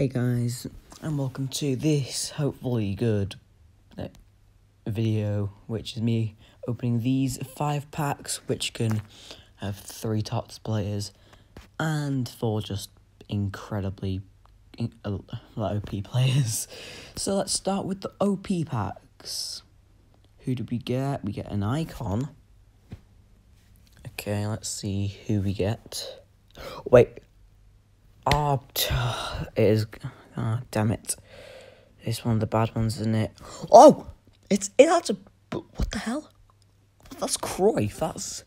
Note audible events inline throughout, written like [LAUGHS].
Hey guys, and welcome to this hopefully good uh, video, which is me opening these five packs, which can have three TOTS players and four just incredibly in, uh, OP [LAUGHS] players. So let's start with the OP packs. Who do we get? We get an icon. Okay, let's see who we get. Wait, Oh, it is. Oh, damn it. It's one of the bad ones, isn't it? Oh! It's. It, that's a. What the hell? That's Cruyff. That's.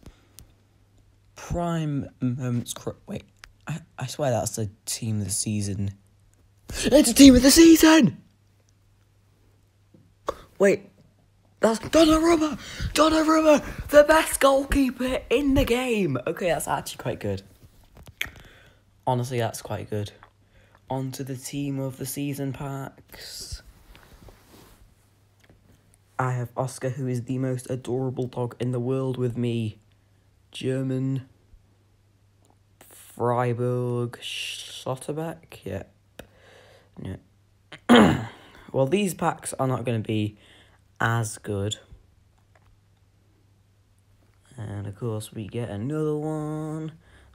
Prime moments. Wait. I, I swear that's the team of the season. It's a team of the season! Wait. That's Donnarumma! Donnarumma! The best goalkeeper in the game! Okay, that's actually quite good. Honestly, that's quite good. On to the team of the season packs. I have Oscar, who is the most adorable dog in the world with me. German. Freiburg. Schlotterbeck? Yep. Yeah. [COUGHS] well, these packs are not going to be as good. And of course, we get another one.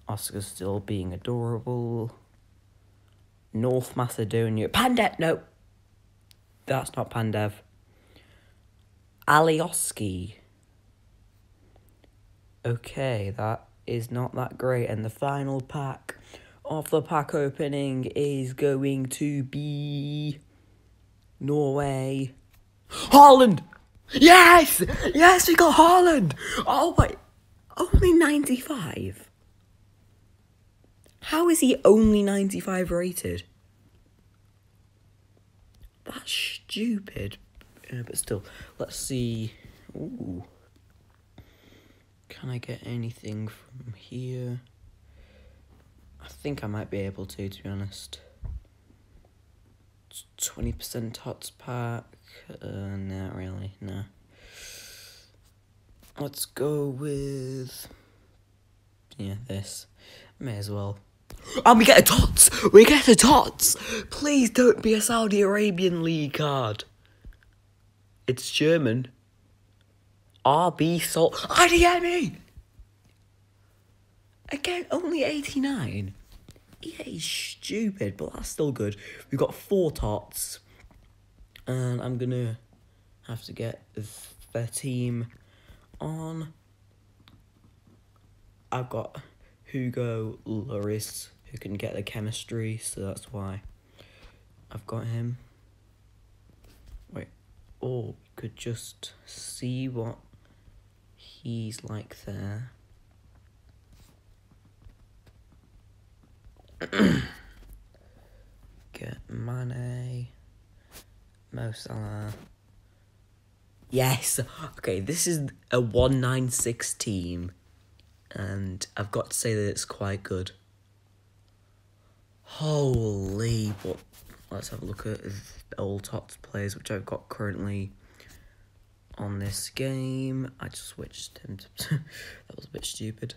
Oscar still being adorable. North Macedonia. Pandev! No! That's not Pandev. Alioski. Okay, that is not that great. And the final pack of the pack opening is going to be Norway. Haaland! Yes! Yes, we got Haaland! Oh, wait. Only 95? How is he only 95 rated? That's stupid. Yeah, but still, let's see. Ooh. Can I get anything from here? I think I might be able to, to be honest. 20% TOTS pack. Uh, not really, no. Let's go with. Yeah, this. May as well. And we get a TOTS! We get a TOTS! Please don't be a Saudi Arabian League card. It's German. RB Salt. IDME! Again, only 89. EA is stupid, but that's still good. We've got four tots. And I'm gonna have to get their team on. I've got Hugo Lloris who can get the chemistry, so that's why I've got him. Wait, or could just see what he's like there. [CLEARS THROAT] get Mane, Mo Salah. Yes! Okay, this is a 196 team, and I've got to say that it's quite good. Holy, but let's have a look at all TOTS players which I've got currently on this game. I just switched him to, [LAUGHS] that was a bit stupid.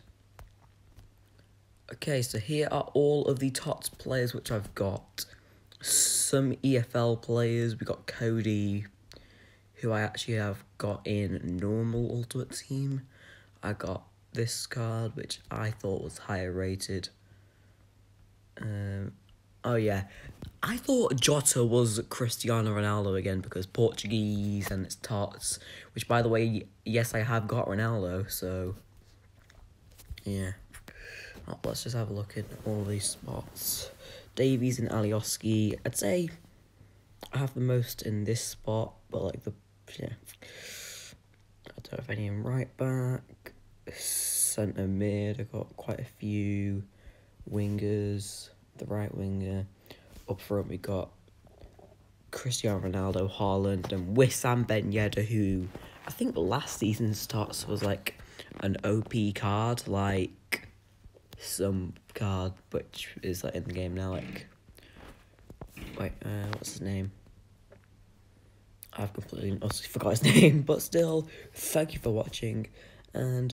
Okay, so here are all of the TOTS players which I've got. Some EFL players, we got Cody, who I actually have got in normal Ultimate Team. I got this card, which I thought was higher rated. Um, oh yeah, I thought Jota was Cristiano Ronaldo again because Portuguese and it's tots. Which, by the way, yes, I have got Ronaldo. So yeah, let's just have a look at all these spots. Davies and Alioski. I'd say I have the most in this spot, but like the yeah. I don't have any in right back. Centre mid, I got quite a few wingers, the right winger. Up front, we got Cristiano Ronaldo, Haaland, and Wissam Ben Yedder, who I think last season's starts was like an OP card, like some card which is like in the game now. Like, wait, uh, what's his name? I've completely forgot his [LAUGHS] name, but still, thank you for watching, and